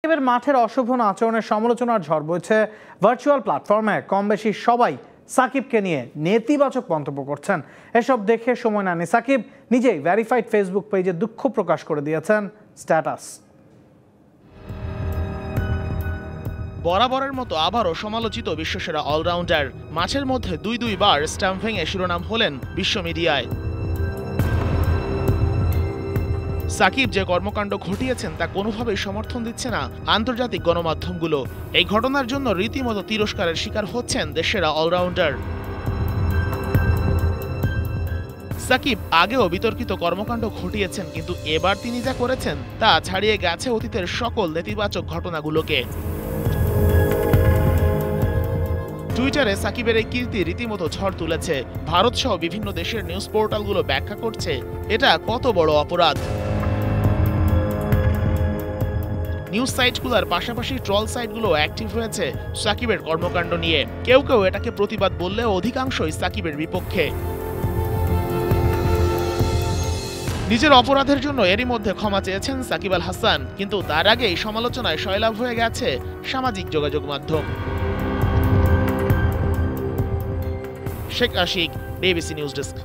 সাকিবের মাঠের অশোভন আচরণের সমালোচনার ঝড় বইছে ভার্চুয়াল প্ল্যাটফর্মে। কম বেশি সবাই সাকিবকে নিয়ে নেতিবাচক মন্তব্য করছেন। এসব দেখে সময় নেননি সাকিব, নিজেই ভ্যারিফাইড ফেসবুক পেজে দুঃখ প্রকাশ করে দিয়েছেন স্ট্যাটাস। বরাবরের মতো আবারও সমালোচিত বিশ্বসেরা অলরাউন্ডার। মাঝের মধ্যে দুই দুইবার স্ট্যাম্প শিরোনাম হলেন বিশ্ব মিডিয়ায়। সাকিব যে কর্মকাণ্ড ঘটিয়েছেন তা কোনোভাবেই সমর্থন দিচ্ছে না আন্তর্জাতিক গণমাধ্যমগুলো। এই ঘটনার জন্য রীতিমতো তিরস্কারের শিকার হচ্ছেন দেশেরা অলরাউন্ডার। সাকিব আগেও বিতর্কিত কর্মকাণ্ড ঘটিয়েছেন, কিন্তু এবার তিনি যা করেছেন তা ছাড়িয়ে গেছে অতীতের সকল নেতিবাচক ঘটনাগুলোকে। টুইটারে সাকিবের এই কীর্তি রীতিমতো ঝড় তুলেছে। ভারত সহ বিভিন্ন দেশের নিউজ পোর্টালগুলো ব্যাখ্যা করছে, এটা কত বড় অপরাধ? নিউজ সাইটগুলোর পাশাপাশি ট্রল সাইটগুলো অ্যাক্টিভ হয়েছে সাকিবের কর্মকাণ্ড নিয়ে। কেউ কেউ এটাকে প্রতিবাদ বললেও অধিকাংশই সাকিবের বিপক্ষে। নিজের অপরাধের জন্য এরই মধ্যে ক্ষমা চেয়েছেন সাকিব আল হাসান, কিন্তু তার আগেই সমালোচনায় সয়লাভ হয়ে গেছে সামাজিক যোগাযোগ মাধ্যম। Sheikh Ashik DBC news desk.